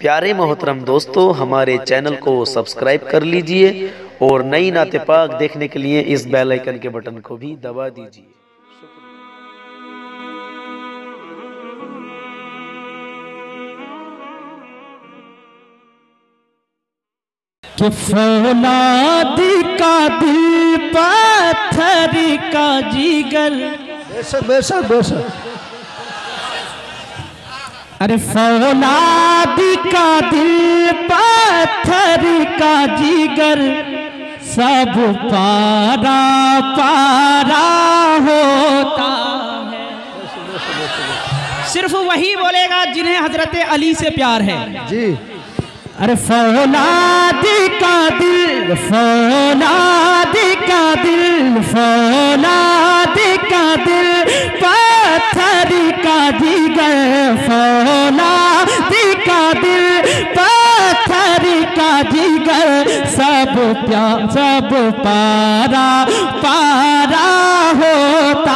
پیارے محترم دوستو ہمارے چینل کو سبسکرائب کر لیجیے اور نئی نعت پاک دیکھنے کے لیے اس بیل آئیکن کے بٹن کو بھی دبا دیجیے۔ کہ فولاد کا دل پتھر کا جیگر بے شک بے شک بے شک ارے فولاد کا دل پتھر کا جیگر سب پارا پارا ہوتا ہے۔ صرف وہی بولے گا جنہیں حضرت علی سے پیار ہے۔ جی۔ ارے فولاد کا دل فولاد کا دل فولاد کا دل سب پیار سب پارا پارا ہوتا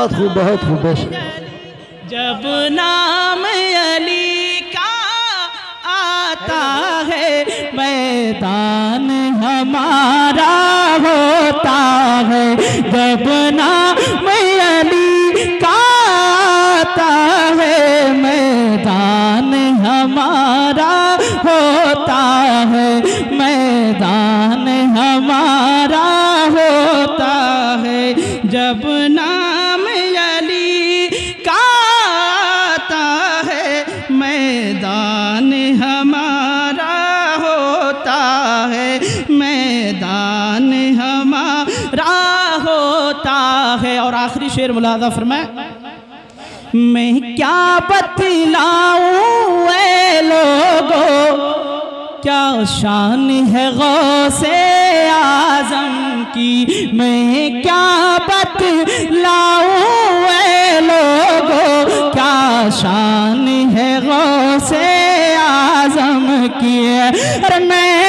بہت خوب بہت خوب بے جب نام علی کا آتا ہے، میدان ہمارا ہوتا ہے۔ جب نام میدان ہمارا ہوتا ہے۔ اور آخری شعر ملاحظہ فرمائے، میں کیا بتلاؤں اے لوگو؟ کیا شان ہے غوث اعظم کی؟ میں کیا بتلاؤں اے لوگو؟ کیا شان ہے غوث اعظم کی؟ ارے میں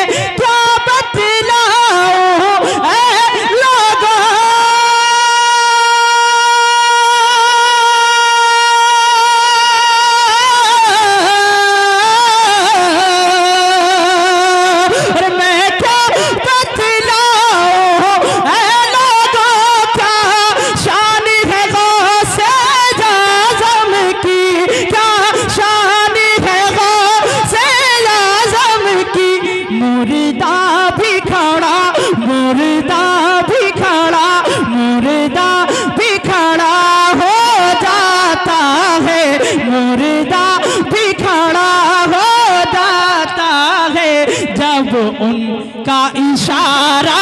ان کا اشارہ